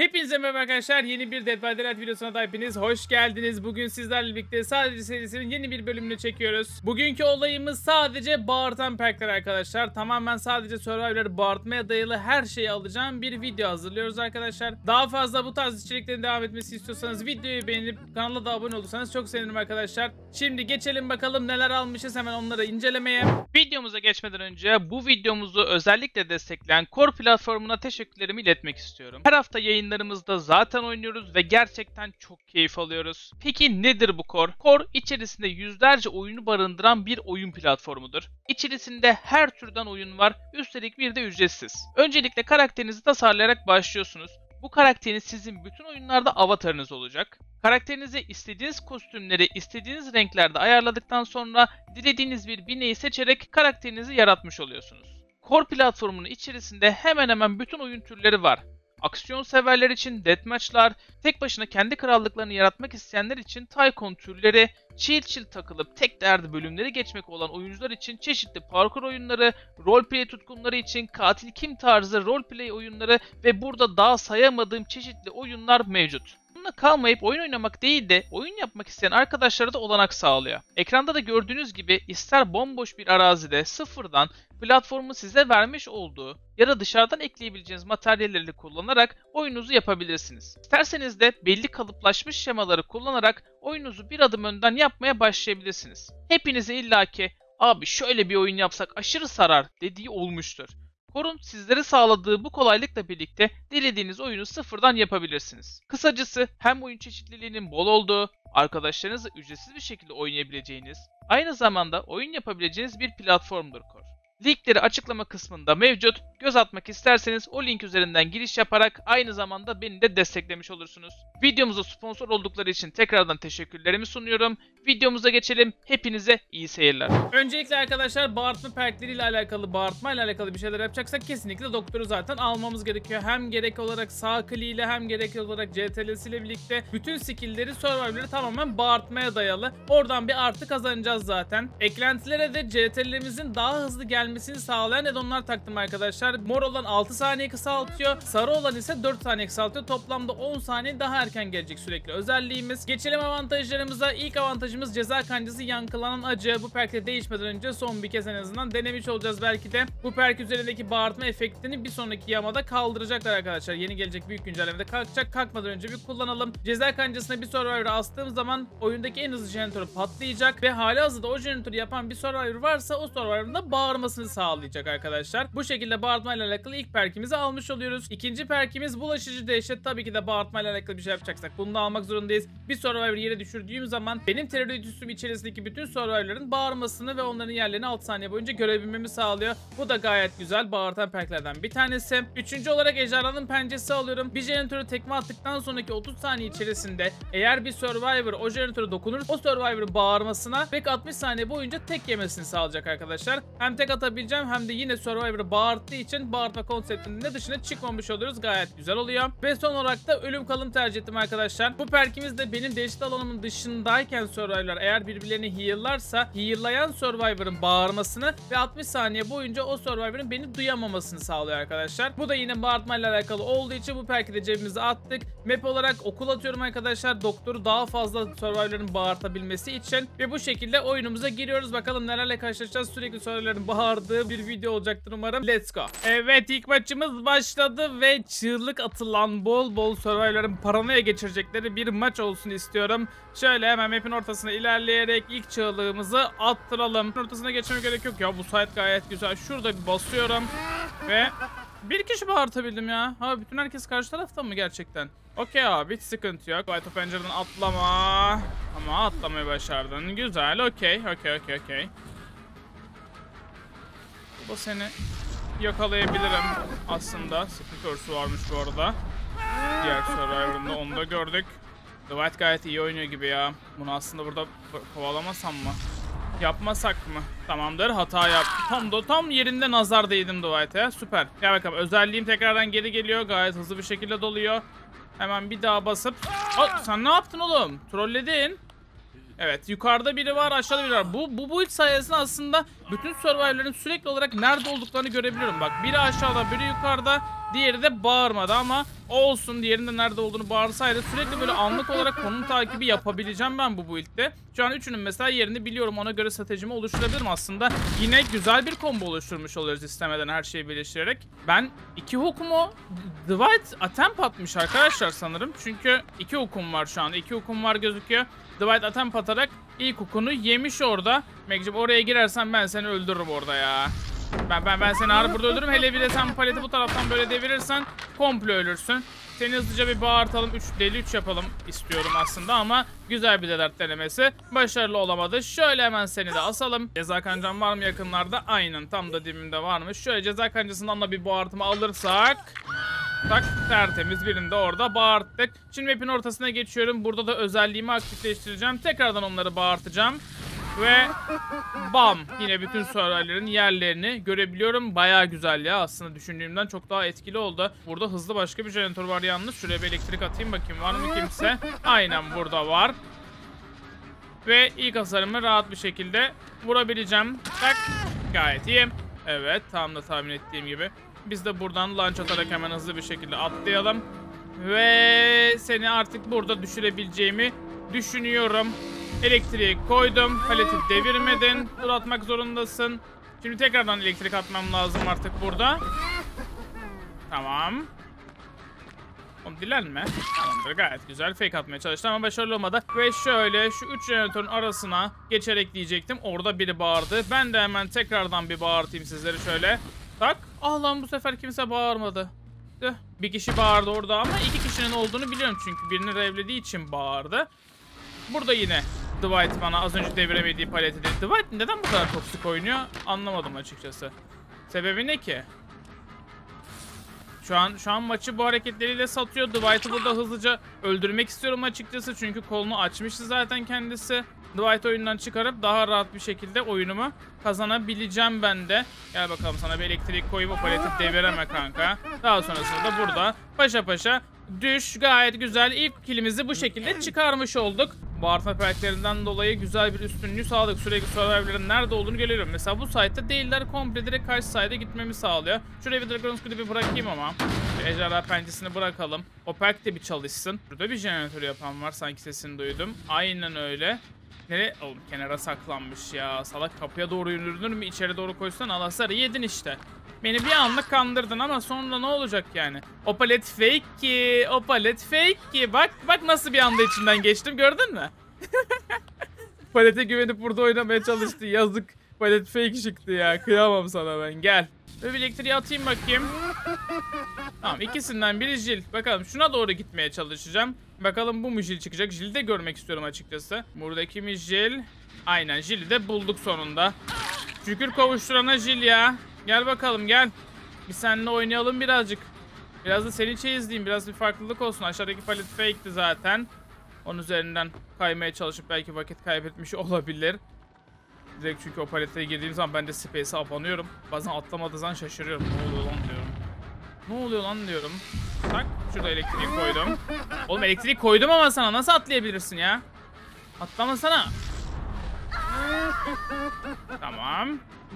Hepinize merhaba arkadaşlar. Yeni bir Dead by Daylight videosuna da hepiniz hoş geldiniz. Bugün sizlerle birlikte sadece serisinin yeni bir bölümünü çekiyoruz. Bugünkü olayımız sadece bağırtan perkler arkadaşlar. Tamamen sadece Survivor'ı bağırtmaya dayalı her şeyi alacağım bir video hazırlıyoruz arkadaşlar. Daha fazla bu tarz içeriklerin devam etmesi istiyorsanız videoyu beğenip kanala da abone olursanız çok sevinirim arkadaşlar. Şimdi geçelim bakalım neler almışız hemen onları incelemeye. Videomuza geçmeden önce bu videomuzu özellikle destekleyen Core platformuna teşekkürlerimi iletmek istiyorum. Her hafta yayınlarımızda zaten oynuyoruz ve gerçekten çok keyif alıyoruz. Peki nedir bu Core? Core içerisinde yüzlerce oyunu barındıran bir oyun platformudur. İçerisinde her türden oyun var, üstelik bir de ücretsiz. Öncelikle karakterinizi tasarlayarak başlıyorsunuz. Bu karakteriniz sizin bütün oyunlarda avatarınız olacak. Karakterinize istediğiniz kostümleri istediğiniz renklerde ayarladıktan sonra dilediğiniz bir bineği seçerek karakterinizi yaratmış oluyorsunuz. Core platformunun içerisinde hemen hemen bütün oyun türleri var. Aksiyon severler için deathmatchlar, tek başına kendi krallıklarını yaratmak isteyenler için Tycoon türleri, chill chill takılıp tek derdi bölümleri geçmek olan oyuncular için çeşitli parkur oyunları, roleplay tutkunları için katil kim tarzı roleplay oyunları ve burada daha sayamadığım çeşitli oyunlar mevcut. Bununla kalmayıp oyun oynamak değil de oyun yapmak isteyen arkadaşlara da olanak sağlıyor. Ekranda da gördüğünüz gibi ister bomboş bir arazide sıfırdan platformu size vermiş olduğu ya da dışarıdan ekleyebileceğiniz materyalleri kullanarak oyununuzu yapabilirsiniz. İsterseniz de belli kalıplaşmış şemaları kullanarak oyununuzu bir adım önden yapmaya başlayabilirsiniz. Hepinize illaki abi şöyle bir oyun yapsak aşırı sarar dediği olmuştur. Korun sizlere sağladığı bu kolaylıkla birlikte dilediğiniz oyunu sıfırdan yapabilirsiniz. Kısacası hem oyun çeşitliliğinin bol olduğu, arkadaşlarınızla ücretsiz bir şekilde oynayabileceğiniz, aynı zamanda oyun yapabileceğiniz bir platformdur Core. Linkleri açıklama kısmında mevcut. Göz atmak isterseniz o link üzerinden giriş yaparak aynı zamanda beni de desteklemiş olursunuz. Videomuza sponsor oldukları için tekrardan teşekkürlerimi sunuyorum. Videomuza geçelim. Hepinize iyi seyirler. Öncelikle arkadaşlar bağırtma perkleriyle alakalı, bağırtma ile alakalı bir şeyler yapacaksak kesinlikle doktoru zaten almamız gerekiyor. Hem gerek olarak sağ kliğiyle hem gerek olarak CTRL'siyle birlikte bütün skill'leri, survivor'ları tamamen bağırtmaya dayalı. Oradan bir artı kazanacağız zaten. Eklentilere de CTRL'lerimizin daha hızlı gelmesini sağlayan add-onlar taktım arkadaşlar. Mor olan 6 saniye kısaltıyor. Sarı olan ise 4 saniye kısaltıyor. Toplamda 10 saniye daha erken gelecek sürekli özelliğimiz. Geçelim avantajlarımıza. İlk avantajımız ceza kancası yankılanan acı. Bu perkle değişmeden önce son bir kez en azından denemiş olacağız belki de. Bu perk üzerindeki bağırtma efektini bir sonraki yamada kaldıracaklar arkadaşlar. Yeni gelecek büyük güncellemede kalkacak. Kalkmadan önce bir kullanalım. Ceza kancasına bir Survivor'ı astığım zaman oyundaki en hızlı jeneratörü patlayacak ve hali hazırda o jeneratörü yapan bir Survivor varsa o Survivor'ın da bağırmasını sağlayacak arkadaşlar. Bu şekilde bağırtmayla alakalı ilk perkimizi almış oluyoruz. İkinci perkimiz bulaşıcı dehşet. Tabii ki de bağırtmayla alakalı bir şey yapacaksak bunu da almak zorundayız. Bir Survivor yere düşürdüğüm zaman benim terör üssüm içerisindeki bütün Survivor'ların bağırmasını ve onların yerlerini 6 saniye boyunca görebilmemi sağlıyor. Bu da gayet güzel bağırtan perklerden bir tanesi. Üçüncü olarak ejderhanın pençesi alıyorum. Bir jeneratörü tekme attıktan sonraki 30 saniye içerisinde eğer bir Survivor o jeneratöre dokunur o Survivor'ın bağırmasına ve 60 saniye boyunca tek yemesini sağlayacak arkadaşlar. Hem tek atabileceğim hem de yine Survivor'ı bağırttığı için bağırtma konseptinin de dışına çıkmamış oluyoruz. Gayet güzel oluyor. Ve son olarak da ölüm kalım tercih ettim arkadaşlar. Bu perkimiz de benim değişik alanımın dışındayken Survivor'lar eğer birbirlerini heal'larsa heal'layan Survivor'ın bağırmasını ve 60 saniye boyunca o Survivor'ın beni duyamamasını sağlıyor arkadaşlar. Bu da yine bağırtmayla alakalı olduğu için bu perki de cebimize attık. Map olarak okul atıyorum arkadaşlar. Doktoru daha fazla Survivor'ların bağırtabilmesi için ve bu şekilde oyunumuza giriyoruz. Bakalım nelerle karşılaşacağız. Sürekli Survivor'ların bağırdığı bir video olacaktır umarım. Let's go. Evet ilk maçımız başladı ve çığlık atılan bol bol Survivor'ların paranoya geçirecekleri bir maç olsun istiyorum. Şöyle hemen map'in ortasına ilerleyerek ilk çığlığımızı attıralım. Ortasına geçmeme gerek yok ya bu site gayet güzel. Şurada bir basıyorum ve bir kişi bağırtabildim ya. Ha bütün herkes karşı tarafta mı gerçekten? Okey abi hiç sıkıntı yok. White pencereden atlama. Ama atlamayı başardın. Güzel okey okey okey okey. Bu seni yakalayabilirim aslında. Speakers'u varmış bu arada. Diğer Survivor'ında onu da gördük. The White gayet iyi oynuyor gibi ya. Bunu aslında burada kovalamasam mı? Yapmasak mı? Tamamdır hata yap. Tam da tam yerinde nazar değdim Dwight'e. Süper. Gel bakalım özelliğim tekrardan geri geliyor. Gayet hızlı bir şekilde doluyor. Hemen bir daha basıp. Aa, sen ne yaptın oğlum? Trolledin. Evet yukarıda biri var aşağıda biri var. Bu, bu build sayesinde aslında bütün survivor'ların sürekli olarak nerede olduklarını görebiliyorum. Bak biri aşağıda biri yukarıda diğeri de bağırmadı ama olsun diğerinde nerede olduğunu bağırsaydı sürekli böyle anlık olarak konum takibi yapabileceğim ben bu build'de. Şu an üçünün mesela yerini biliyorum ona göre stratejimi oluşturabilirim aslında. Yine güzel bir combo oluşturmuş oluyoruz istemeden her şeyi birleştirerek. Ben iki hukumu Dwight attempt atmış arkadaşlar sanırım. Çünkü iki hukum var şu anda. iki hukum var gözüküyor. Dwight attempt atarak ilk hukunu yemiş orada. Megcim oraya girersen ben seni öldürürüm orada ya. Ben ben ben seni harbi burada öldürürüm. Hele bir de sen paleti bu taraftan böyle devirirsen komple ölürsün. Seni hızlıca bir bağırtalım. 3 deli 3 yapalım istiyorum aslında ama güzel bir delert denemesi. Başarılı olamadı. Şöyle hemen seni de asalım. Ceza kancam var mı yakınlarda? Aynen tam da dibimde varmış. Şöyle ceza kancasından da bir bağırtma alırsak... Tak tertemiz birini de orada bağırttık. Şimdi map'in ortasına geçiyorum. Burada da özelliğimi aktifleştireceğim. Tekrardan onları bağırtacağım. Ve bam yine bütün survivor'ların yerlerini görebiliyorum. Baya güzel ya aslında düşündüğümden çok daha etkili oldu. Burada hızlı başka bir jeneratör var yalnız. Şuraya bir elektrik atayım bakayım var mı kimse. Aynen burada var. Ve ilk hasarımı rahat bir şekilde vurabileceğim. Tak gayet iyi. Evet tam da tahmin ettiğim gibi. Biz de buradan launch atarak hemen hızlı bir şekilde atlayalım. Ve seni artık burada düşürebileceğimi düşünüyorum. Elektriği koydum. Paleti devirmedin. Dur atmak zorundasın. Şimdi tekrardan elektrik atmam lazım artık burada. Tamam. Oğlum dilenme. Tamamdır gayet güzel. Fake atmaya çalıştım ama başarılı olmadı. Ve şöyle şu üç jeneratörün arasına geçerek diyecektim. Orada biri bağırdı. Ben de hemen tekrardan bir bağırtayım sizleri şöyle. Tak. Ah lan bu sefer kimse bağırmadı. Tüh. Bir kişi bağırdı orada ama iki kişinin olduğunu biliyorum çünkü birini revlediği için bağırdı. Burada yine Dwight bana az önce deviremediği paleti dedi. Dwight neden bu kadar toksik oynuyor anlamadım açıkçası. Sebebi ne ki? Şu an şu an maçı bu hareketleriyle satıyor. Dwight'ı burada hızlıca öldürmek istiyorum açıkçası. Çünkü kolunu açmıştı zaten kendisi. Dwight oyundan çıkarıp daha rahat bir şekilde oyunumu kazanabileceğim ben de. Gel bakalım sana bir elektrik koyup o paleti devireme kanka. Daha sonrasında da burada paşa paşa düş gayet güzel. İlk kilimizi bu şekilde çıkarmış olduk. Bağırtma perklerinden dolayı güzel bir üstünlüğü sağladık. Sürekli survivor'ların nerede olduğunu görüyorum. Mesela bu site'de değiller komple direkt karşı site'e gitmemi sağlıyor. Şuraya bir Dragon's bir bırakayım ama. Şu ejderha pençesini bırakalım. O perk de bir çalışsın. Burada bir jeneratör yapan var. Sanki sesini duydum. Aynen öyle. Nereye? Oğlum kenara saklanmış ya. Salak kapıya doğru yürünür mü? İçeri doğru koysan alasarı yedin işte. Beni bir anlık kandırdın ama sonra ne olacak yani? O palet fake ki. O palet fake ki. Bak bak nasıl bir anda içinden geçtim gördün mü? Palete güvenip burada oynamaya çalıştı. Yazık. Palet fake çıktı ya. Kıyamam sana ben. Gel. Bir elektriği atayım bakayım. Tamam ikisinden biri Jil. Bakalım şuna doğru gitmeye çalışacağım. Bakalım bu mu Jil çıkacak? Jil'i de görmek istiyorum açıkçası. Buradaki mi Jil? Aynen Jil'i de bulduk sonunda. Şükür kavuşturana Jil ya. Gel bakalım gel. Bir seninle oynayalım birazcık. Biraz da seni çeyizleyeyim. Biraz bir farklılık olsun. Aşağıdaki palet fake'ti zaten. Onun üzerinden kaymaya çalışıp belki vakit kaybetmiş olabilir. Direkt çünkü o palete girdiğim zaman ben de space'e abanıyorum. Bazen atlamadığı zaman şaşırıyorum. Ne oluyor lan diyorum. Ne oluyor lan diyorum. Tak şurada elektriği koydum. Oğlum elektriği koydum ama sana nasıl atlayabilirsin ya? Atlamasana. Tamam.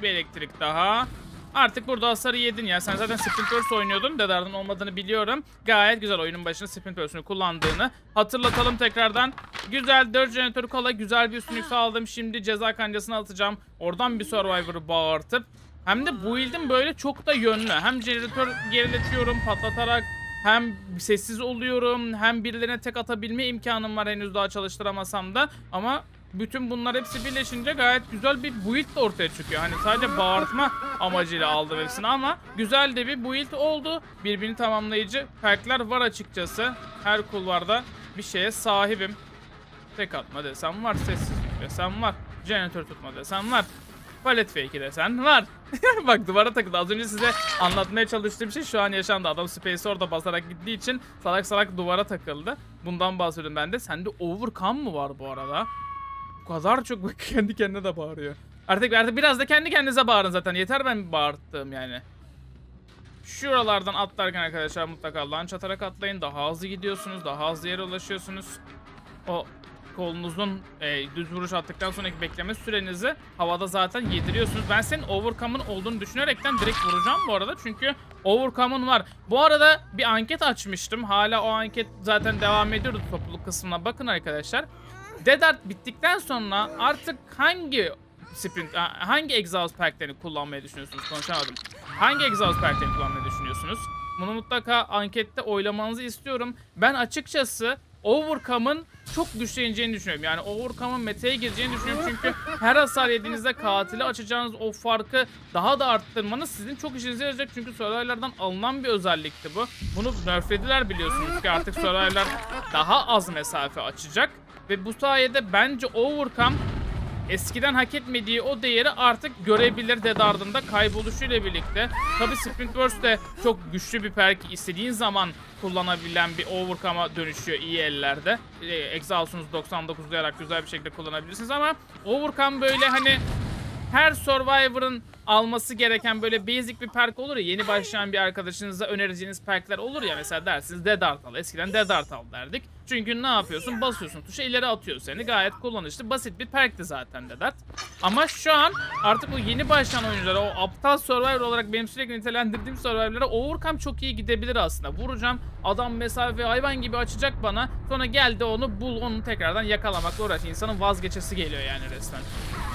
Bir elektrik daha. Artık burada hasarı yedin ya. Sen zaten Sprint Burst oynuyordun. Dedardan olmadığını biliyorum. Gayet güzel oyunun başında Sprint Burst'ünü kullandığını hatırlatalım tekrardan. Güzel 4 jeneratörü kola güzel bir üstünlük sağladım. Şimdi ceza kancasını atacağım. Oradan bir Survivor'ı bağırtıp. Hem de bu build'in böyle çok da yönlü. Hem jeneratör geriletiyorum patlatarak. Hem sessiz oluyorum. Hem birilerine tek atabilme imkanım var henüz daha çalıştıramasam da. Ama bütün bunlar hepsi birleşince gayet güzel bir build de ortaya çıkıyor. Hani sadece bağırtma amacıyla aldım hepsini ama güzel de bir build oldu. Birbirini tamamlayıcı perkler var açıkçası. Her kulvarda bir şeye sahibim. Tek atma desem var, sessizlik desem var. Jeneratör tutma desem var. Palet fake desen var. Bak duvara takıldı. Az önce size anlatmaya çalıştığım şey şu an yaşandı. Adam space orada basarak gittiği için salak salak duvara takıldı. Bundan bahsediyorum ben de. Sende overcome mı var bu arada? Bu kadar çok kendi kendine de bağırıyor. Artık, artık biraz da kendi kendinize bağırın zaten. Yeter ben bağırttığım yani. Şuralardan atlarken arkadaşlar mutlaka launch atarak atlayın. Daha hızlı gidiyorsunuz. Daha hızlı yere ulaşıyorsunuz. O kolunuzun e, düz vuruş attıktan sonraki bekleme sürenizi havada zaten yediriyorsunuz. Ben senin overcome'ın olduğunu düşünerekten direkt vuracağım bu arada. Çünkü overcome'ın var. Bu arada bir anket açmıştım. Hala o anket zaten devam ediyordu topluluk kısmına. Bakın arkadaşlar. Dead Art bittikten sonra artık hangi sprint, hangi exhaust pack'lerini kullanmayı düşünüyorsunuz? Konuşamadım. Hangi exhaust pack'lerini kullanmayı düşünüyorsunuz? Bunu mutlaka ankette oylamanızı istiyorum. Ben açıkçası Overcome'ın çok güçleneceğini düşünüyorum. Yani Overcome'ın meta'ya gireceğini düşünüyorum. Çünkü her hasar yediğinizde katili açacağınız o farkı daha da arttırmanız sizin çok işinize yarayacak. Çünkü Survivor'lardan alınan bir özellikti bu. Bunu nerflediler biliyorsunuz ki artık Survivor'lar daha az mesafe açacak. Ve bu sayede bence Overcome eskiden hak etmediği o değeri artık görebilir Dead ardında kayboluşuyla birlikte. Tabi Sprint Burst de çok güçlü bir perk istediğin zaman kullanabilen bir overcome'a dönüşüyor iyi ellerde. E, Exhaust'unuzu 99'layarak güzel bir şekilde kullanabilirsiniz ama overcome böyle hani her Survivor'ın alması gereken böyle basic bir perk olur ya yeni başlayan bir arkadaşınıza önereceğiniz perkler olur ya mesela dersiniz Dead Art al. Eskiden Dead Art al derdik. Çünkü ne yapıyorsun? Basıyorsun tuşa ileri atıyor seni. Gayet kullanışlı. Basit bir perkti zaten Dead Art. Ama şu an artık o yeni başlayan oyunculara o aptal Survivor olarak benim sürekli nitelendirdiğim Survivor'lara Overcome çok iyi gidebilir aslında. Vuracağım adam mesafe hayvan gibi açacak bana. Sonra geldi onu bul onu tekrardan yakalamakla uğraş. İnsanın vazgeçesi geliyor yani resmen.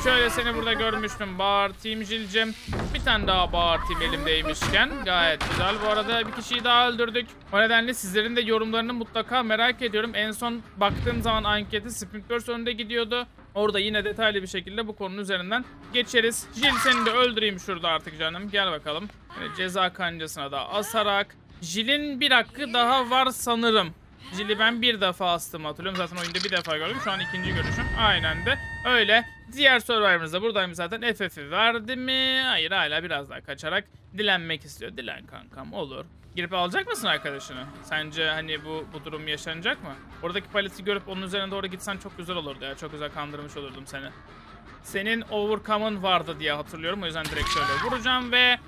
Şöyle seni burada görmüştüm. Bağır Team Jil'cim. Bir tane daha Bağır Team elimdeymişken. Gayet güzel. Bu arada bir kişiyi daha öldürdük. O nedenle sizlerin de yorumlarını mutlaka merak ediyorum. En son baktığım zaman anketi Sprint Burst önde gidiyordu. Orada yine detaylı bir şekilde bu konunun üzerinden geçeriz. Jil seni de öldüreyim şurada artık canım. Gel bakalım. Böyle ceza kancasına da asarak. Jil'in bir hakkı daha var sanırım. Jil'i ben bir defa astım hatırlıyorum. Zaten oyunda bir defa gördüm. Şu an ikinci görüşüm. Aynen de öyle. Diğer Survivor'ımız da buradayım zaten. FF'i verdi mi? Hayır hala biraz daha kaçarak dilenmek istiyor. Dilen kankam olur. Girip alacak mısın arkadaşını? Sence hani bu bu durum yaşanacak mı? Oradaki paleti görüp onun üzerine doğru gitsen çok güzel olurdu ya. Çok güzel kandırmış olurdum seni. Senin overcome'ın vardı diye hatırlıyorum. O yüzden direkt şöyle vuracağım ve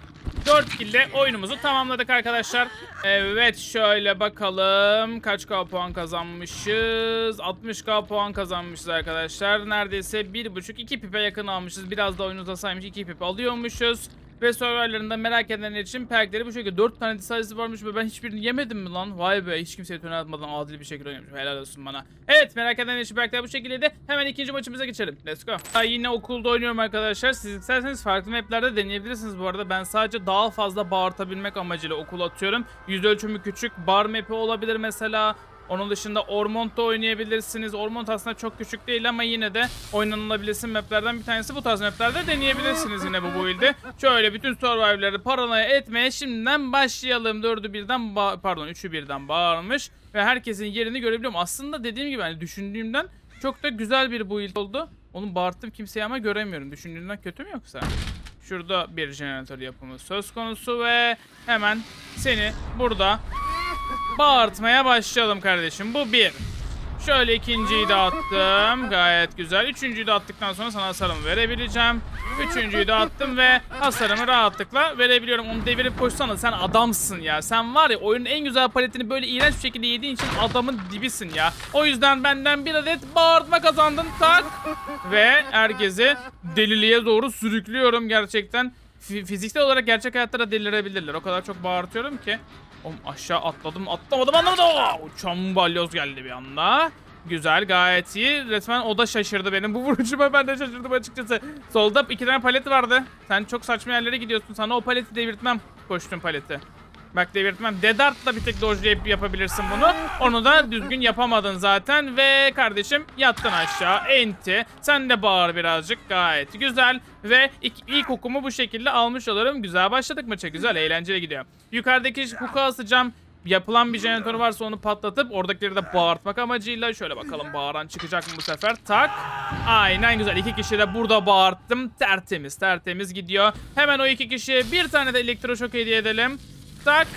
4 kilde oyunumuzu tamamladık arkadaşlar. Evet şöyle bakalım. Kaç K puan kazanmışız? 60K puan kazanmışız arkadaşlar. Neredeyse 1.5-2 pipe yakın almışız. Biraz da oyun uzasaymış 2 pipe alıyormuşuz. Ve serverlarında merak edenler için perkleri bu şekilde 4 tane sayısı varmış ve ben hiçbirini yemedim mi lan? Vay be hiç kimseye tön atmadan adil bir şekilde oynamışım. Helal olsun bana. Evet merak edenler için perkler bu şekildeydi. Hemen ikinci maçımıza geçelim. Let's go. Ha, yine okulda oynuyorum arkadaşlar. Siz isterseniz farklı maplerde deneyebilirsiniz bu arada. Ben sadece daha fazla bağırtabilmek amacıyla okul atıyorum. Yüz ölçümü küçük. Bar map'i olabilir mesela. Onun dışında Ormont'ta oynayabilirsiniz. Ormont aslında çok küçük değil ama yine de oynanılabilirsin maplerden bir tanesi. Bu tarz maplerde deneyebilirsiniz yine bu build'i. Şöyle bütün survivor'ları paranoya etmeye şimdiden başlayalım. Dördü birden pardon üçü birden bağırmış. Ve herkesin yerini görebiliyorum. Aslında dediğim gibi hani düşündüğümden çok da güzel bir build oldu. Onu bağırttım kimseye ama göremiyorum. Düşündüğümden kötü mü yoksa? Şurada bir jeneratör yapımı söz konusu ve hemen seni burada bağırtmaya başlayalım kardeşim. Bu bir. Şöyle ikinciyi de attım. Gayet güzel. Üçüncüyü de attıktan sonra sana hasarımı verebileceğim. Üçüncüyü de attım ve hasarımı rahatlıkla verebiliyorum. Onu devirip koşsana sen adamsın ya. Sen var ya oyunun en güzel paletini böyle iğrenç bir şekilde yediğin için adamın dibisin ya. O yüzden benden bir adet bağırtma kazandın tak. Ve herkesi deliliğe doğru sürüklüyorum gerçekten. F fiziksel olarak gerçek hayatta da delirebilirler. O kadar çok bağırtıyorum ki. Oğlum aşağı atladım atlamadım anlamadım. Oo, uçan balyoz geldi bir anda. Güzel gayet iyi. Resmen o da şaşırdı benim. Bu vuruşuma ben de şaşırdım açıkçası. Solda iki tane palet vardı. Sen çok saçma yerlere gidiyorsun. Sana o paleti devirtmem. Koştum paleti. Bak devirtmem. Dedart'la bir tek dojlayıp yapabilirsin bunu. Onu da düzgün yapamadın zaten. Ve kardeşim yattın aşağı. Enti. Sen de bağır birazcık. Gayet güzel. Ve ilk, ilk hukumu bu şekilde almış olurum. Güzel başladık maça. Güzel eğlenceli gidiyor. Yukarıdaki huku asacağım yapılan bir jeneratör varsa onu patlatıp oradakileri de bağırtmak amacıyla şöyle bakalım bağıran çıkacak mı bu sefer tak aynen güzel iki kişi de burada bağırttım tertemiz tertemiz gidiyor hemen o iki kişiye bir tane de elektroşok hediye edelim tak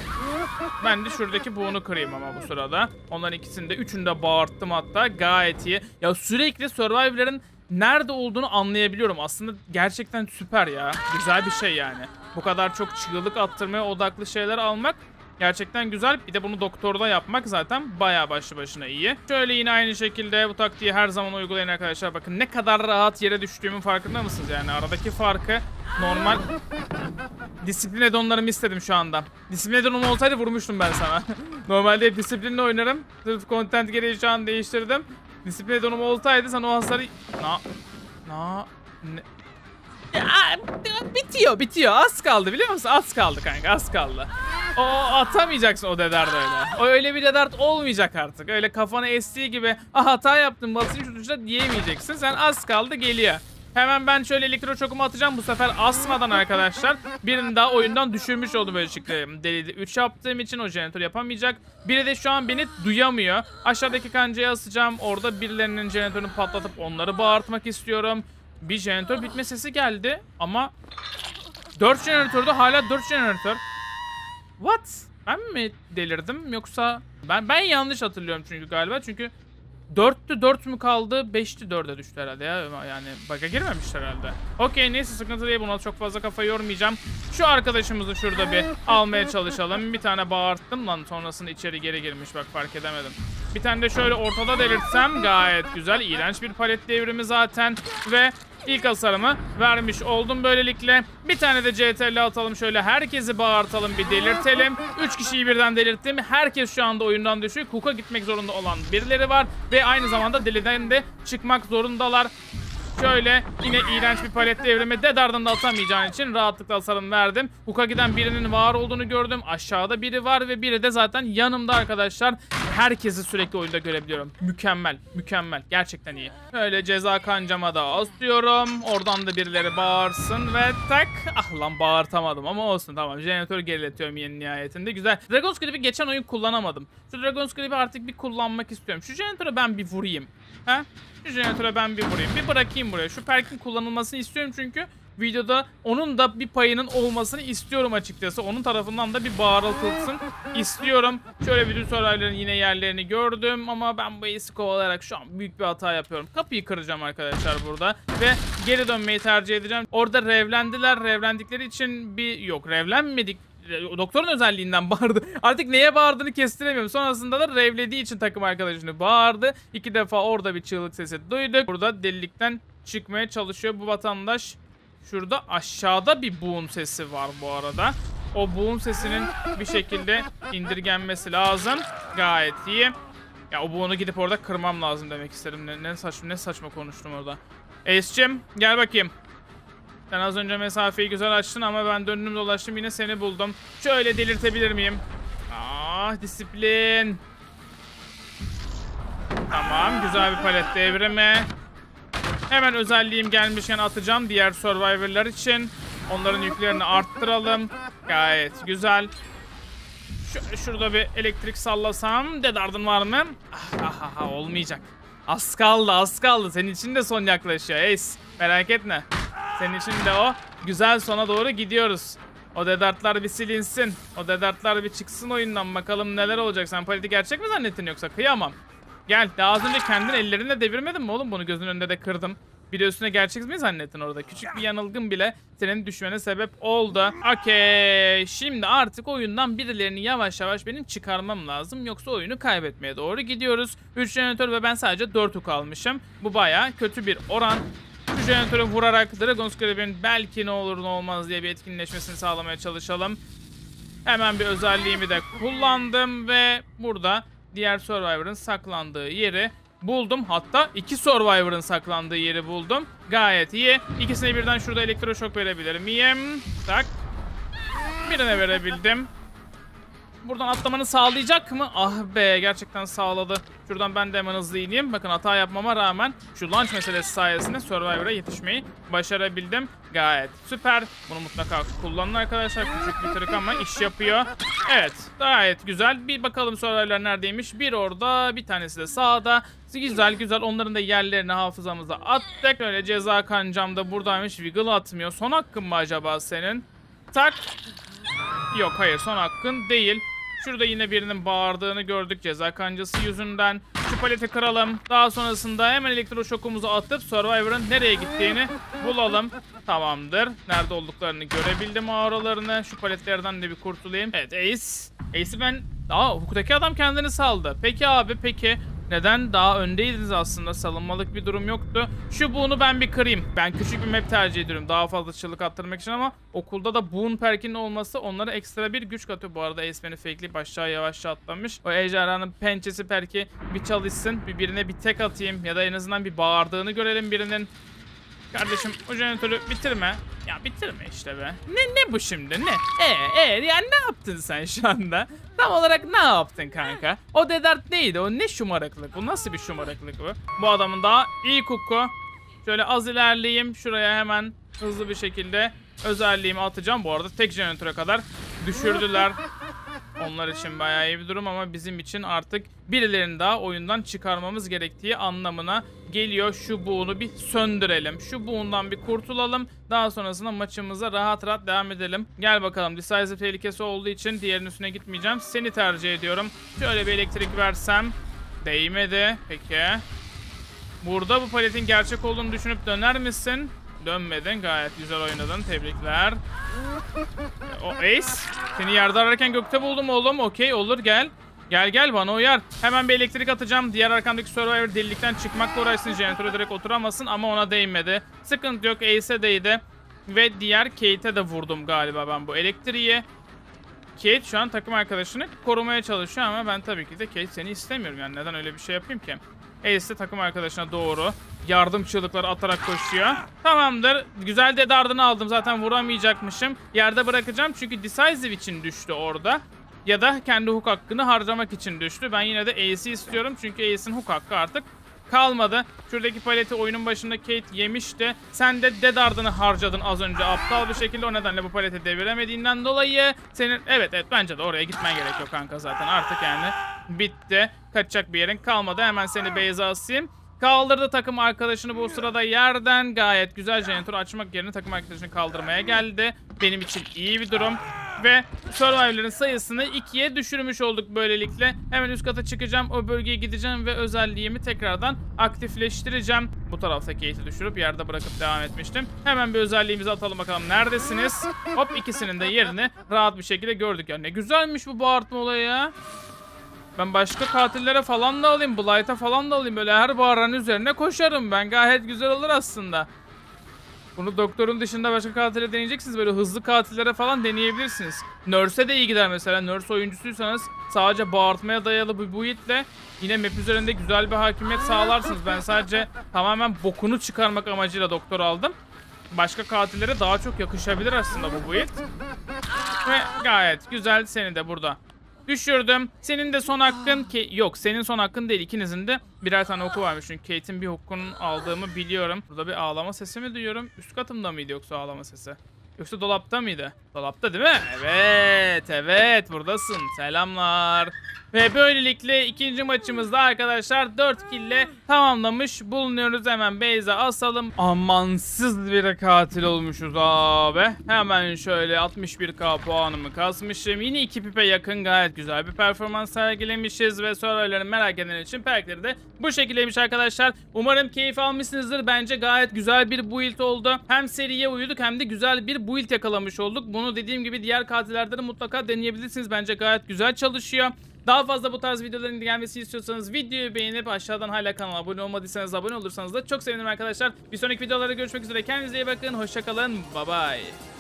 ben de şuradaki buğunu kırayım ama bu sırada. Onların ikisini de üçünü de bağırttım hatta. Gayet iyi. Ya sürekli survivor'ların nerede olduğunu anlayabiliyorum. Aslında gerçekten süper ya. Güzel bir şey yani. Bu kadar çok çığlık attırmaya odaklı şeyler almak Gerçekten güzel. Bir de bunu doktorda yapmak zaten bayağı başlı başına iyi. Şöyle yine aynı şekilde bu taktiği her zaman uygulayın arkadaşlar. Bakın ne kadar rahat yere düştüğümün farkında mısınız? Yani aradaki farkı normal disiplin edonlarımı istedim şu anda. Disiplin edonum olsaydı vurmuştum ben sana. Normalde hep disiplinle oynarım. Sırf content gereği şu an değiştirdim. Disiplin edonum olsaydı sana o hasarı... Na... Na... Ne... Ya, bitiyor bitiyor az kaldı biliyor musun az kaldı kanka az kaldı o atamayacaksın o dedart öyle o öyle bir dedart olmayacak artık öyle kafana estiği gibi ah hata yaptım basayım şu tuşla diyemeyeceksin sen az kaldı geliyor Hemen ben şöyle elektro çokumu atacağım bu sefer asmadan arkadaşlar. Birini daha oyundan düşürmüş oldum böyle şekilde. Deliydi 3 yaptığım için o jeneratör yapamayacak. Biri de şu an beni duyamıyor. Aşağıdaki kancayı asacağım. Orada birilerinin jeneratörünü patlatıp onları bağırtmak istiyorum. Bir jeneratör bitme sesi geldi ama 4 jeneratörde hala 4 jeneratör. What? Ben mi delirdim yoksa ben ben yanlış hatırlıyorum çünkü galiba çünkü 4'tü 4 mü kaldı 5'ti 4'e düştü herhalde ya yani bug'a girmemişler herhalde. Okey neyse sıkıntı değil buna çok fazla kafa yormayacağım. Şu arkadaşımızı şurada bir almaya çalışalım. Bir tane bağırttım lan sonrasında içeri geri girmiş bak fark edemedim. Bir tane de şöyle ortada delirtsem gayet güzel. İğrenç bir palet devrimi zaten ve ilk hasarımı vermiş oldum böylelikle. Bir tane de CTRL atalım şöyle herkesi bağırtalım bir delirtelim. 3 kişiyi birden delirttim. Herkes şu anda oyundan düşüyor. Cook'a gitmek zorunda olan birileri var ve aynı zamanda deliden de çıkmak zorundalar. Şöyle yine iğrenç bir palet devrimi Dedar'dan da atamayacağın için rahatlıkla hasarını verdim. Hook'a giden birinin var olduğunu gördüm. Aşağıda biri var ve biri de zaten yanımda arkadaşlar. Herkesi sürekli oyunda görebiliyorum. Mükemmel, mükemmel. Gerçekten iyi. Şöyle ceza kancama da asıyorum. Oradan da birileri bağırsın ve tak. Ah lan bağırtamadım ama olsun tamam. Jeneratörü geriletiyorum yeni nihayetinde. Güzel. Dragon's Grip'i geçen oyun kullanamadım. Şu Dragon's Grip'i artık bir kullanmak istiyorum. Şu jeneratörü ben bir vurayım. Ha? Şu jeneratöre ben bir vurayım. Bir bırakayım buraya. Şu perkin kullanılmasını istiyorum çünkü videoda onun da bir payının olmasını istiyorum açıkçası. Onun tarafından da bir bağırıltılsın istiyorum. Şöyle bütün sorayların yine yerlerini gördüm ama ben bu esi kovalayarak şu an büyük bir hata yapıyorum. Kapıyı kıracağım arkadaşlar burada ve geri dönmeyi tercih edeceğim. Orada revlendiler. Revlendikleri için bir yok revlenmedik doktorun özelliğinden bağırdı. Artık neye bağırdığını kestiremiyorum. Sonrasında da revlediği için takım arkadaşını bağırdı. İki defa orada bir çığlık sesi duyduk. Burada delilikten çıkmaya çalışıyor bu vatandaş. Şurada aşağıda bir boom sesi var bu arada. O boom sesinin bir şekilde indirgenmesi lazım. Gayet iyi. Ya o boom'u gidip orada kırmam lazım demek istedim. Ne, ne saçma ne saçma konuştum orada. Ace'cim gel bakayım. Sen az önce mesafeyi güzel açtın ama ben döndüm dolaştım yine seni buldum. Şöyle delirtebilir miyim? Ah disiplin. Tamam güzel bir palet devrimi. Hemen özelliğim gelmişken atacağım diğer survivorlar için. Onların yüklerini arttıralım. Gayet güzel. Şu, şurada bir elektrik sallasam. Dedardın var mı? Ah, ah, ah, olmayacak. Az kaldı az kaldı. Senin için de son yaklaşıyor Ace. Merak etme. Senin için de o. Güzel sona doğru gidiyoruz. O dedartlar bir silinsin. O dedartlar bir çıksın oyundan. Bakalım neler olacak. Sen paleti gerçek mi zannettin yoksa? Kıyamam. Gel. Daha az önce kendin ellerinle devirmedin mi oğlum? Bunu gözünün önünde de kırdım. Bir de üstüne gerçek mi zannettin orada? Küçük bir yanılgın bile senin düşmene sebep oldu. Okey. Şimdi artık oyundan birilerini yavaş yavaş benim çıkarmam lazım. Yoksa oyunu kaybetmeye doğru gidiyoruz. 3 jeneratör ve ben sadece 4 hook almışım. Bu baya kötü bir oran. Jeneratörü vurarak Dragon's Grip'in belki ne olur ne olmaz diye bir etkinleşmesini sağlamaya çalışalım. Hemen bir özelliğimi de kullandım ve burada diğer Survivor'ın saklandığı yeri buldum. Hatta iki Survivor'ın saklandığı yeri buldum. Gayet iyi. İkisine birden şurada elektroşok verebilir miyim? Tak. Birine verebildim. Buradan atlamanı sağlayacak mı? Ah be gerçekten sağladı. Şuradan ben de hemen hızlı ineyim. Bakın hata yapmama rağmen şu launch meselesi sayesinde Survivor'a yetişmeyi başarabildim. Gayet süper. Bunu mutlaka kullanın arkadaşlar. Küçük bir trik ama iş yapıyor. Evet gayet güzel. Bir bakalım Survivor'lar neredeymiş. Bir orada bir tanesi de sağda. Güzel güzel onların da yerlerini hafızamıza attık. Öyle ceza kancam da buradaymış. Wiggle atmıyor. Son hakkın mı acaba senin? Tak. Yok hayır son hakkın değil. Şurada yine birinin bağırdığını gördük ceza kancası yüzünden. Şu paleti kıralım. Daha sonrasında hemen elektroşokumuzu atıp Survivor'ın nereye gittiğini bulalım. Tamamdır. Nerede olduklarını görebildim ağrılarını. Şu paletlerden de bir kurtulayım. Evet Ace. Ace'i ben... Aa hukuktaki adam kendini saldı. Peki abi peki. Neden? Daha öndeydiniz aslında. Salınmalık bir durum yoktu. Şu buğunu ben bir kırayım. Ben küçük bir map tercih ediyorum. Daha fazla çığlık attırmak için ama okulda da buğun perkinin olması onlara ekstra bir güç katıyor. Bu arada beni fakeleyip aşağı yavaşça atlamış. O ejderhanın pençesi perki bir çalışsın. Bir birine bir tek atayım. Ya da en azından bir bağırdığını görelim birinin. Kardeşim o jeneratörü bitirme. Ya bitirme işte be. Ne ne bu şimdi ne? E e yani ne yaptın sen şu anda? Tam olarak ne yaptın kanka? O dedart neydi? O ne şımarıklık? Bu nasıl bir şımarıklık bu? Bu adamın daha iyi kuku. Şöyle az ilerleyeyim. Şuraya hemen hızlı bir şekilde özelliğimi atacağım. Bu arada tek jeneratöre kadar düşürdüler. Onlar için bayağı iyi bir durum ama bizim için artık birilerini daha oyundan çıkarmamız gerektiği anlamına geliyor. Şu buğunu bir söndürelim. Şu buğundan bir kurtulalım. Daha sonrasında maçımıza rahat rahat devam edelim. Gel bakalım. Decisive tehlikesi olduğu için diğerinin üstüne gitmeyeceğim. Seni tercih ediyorum. Şöyle bir elektrik versem. Değmedi. Peki. Burada bu paletin gerçek olduğunu düşünüp döner misin? Dönmedin. Gayet güzel oynadın. Tebrikler. O Ace. Seni yerde ararken gökte buldum oğlum. Okey olur gel. Gel gel bana uyar. Hemen bir elektrik atacağım. Diğer arkamdaki Survivor delilikten çıkmakla uğraşsın. Jeneratöre direkt oturamasın ama ona değmedi. Sıkıntı yok. Ace'e değdi. Ve diğer Kate'e de vurdum galiba ben bu elektriği. Kate şu an takım arkadaşını korumaya çalışıyor ama ben tabii ki de Kate seni istemiyorum. Yani neden öyle bir şey yapayım ki? Ace takım arkadaşına doğru yardım çığlıkları atarak koşuyor. Tamamdır. Güzel de dardını aldım. Zaten vuramayacakmışım. Yerde bırakacağım çünkü Decisive için düştü orada. Ya da kendi hook hakkını harcamak için düştü. Ben yine de Ace'i istiyorum çünkü Ace'in hook hakkı artık kalmadı. Şuradaki paleti oyunun başında Kate yemişti. Sen de dead ardını harcadın az önce aptal bir şekilde. O nedenle bu paleti deviremediğinden dolayı senin... Evet evet bence de oraya gitmen gerekiyor kanka zaten. Artık yani bitti. Kaçacak bir yerin kalmadı. Hemen seni base'e asayım. Kaldırdı takım arkadaşını bu sırada yerden gayet güzel jeneratör açmak yerine takım arkadaşını kaldırmaya geldi. Benim için iyi bir durum. Ve survivor'ların sayısını ikiye düşürmüş olduk böylelikle. Hemen üst kata çıkacağım. O bölgeye gideceğim ve özelliğimi tekrardan aktifleştireceğim. Bu tarafta Kate'i düşürüp yerde bırakıp devam etmiştim. Hemen bir özelliğimizi atalım bakalım. Neredesiniz? Hop ikisinin de yerini rahat bir şekilde gördük. Ya ne güzelmiş bu bağırtma olayı ya. Ben başka katillere falan da alayım. Blight'a falan da alayım. Böyle her bağıran üzerine koşarım ben. Gayet güzel olur aslında. Bunu doktorun dışında başka katile deneyeceksiniz. Böyle hızlı katillere falan deneyebilirsiniz. Nurse'e de iyi gider mesela. Nurse oyuncusuysanız sadece bağırtmaya dayalı bir build'le yine map üzerinde güzel bir hakimiyet sağlarsınız. Ben sadece tamamen bokunu çıkarmak amacıyla doktor aldım. Başka katillere daha çok yakışabilir aslında bu build. Ve gayet güzel seni de burada Düşürdüm. Senin de son hakkın ki yok senin son hakkın değil ikinizin de birer tane oku varmış. Çünkü Kate'in bir hukunun aldığımı biliyorum. Burada bir ağlama sesi mi duyuyorum? Üst katımda mıydı yoksa ağlama sesi? Yoksa dolapta mıydı? Dolapta değil mi? Evet, evet buradasın. Selamlar. Ve böylelikle ikinci maçımızda arkadaşlar 4 kille tamamlamış bulunuyoruz. Hemen Beyza asalım. Amansız bir katil olmuşuz abi. Hemen şöyle 61k puanımı kasmışım. Yine 2 pipe yakın gayet güzel bir performans sergilemişiz. Ve soruları merak eden için perkleri de bu şekildeymiş arkadaşlar. Umarım keyif almışsınızdır. Bence gayet güzel bir build oldu. Hem seriye uyuduk hem de güzel bir build yakalamış olduk. Bunu dediğim gibi diğer katillerde de mutlaka deneyebilirsiniz. Bence gayet güzel çalışıyor. Daha fazla bu tarz videoların gelmesini istiyorsanız videoyu beğenip aşağıdan hala kanala abone olmadıysanız abone olursanız da çok sevinirim arkadaşlar. Bir sonraki videolarda görüşmek üzere. Kendinize iyi bakın. Hoşçakalın. Bye bye.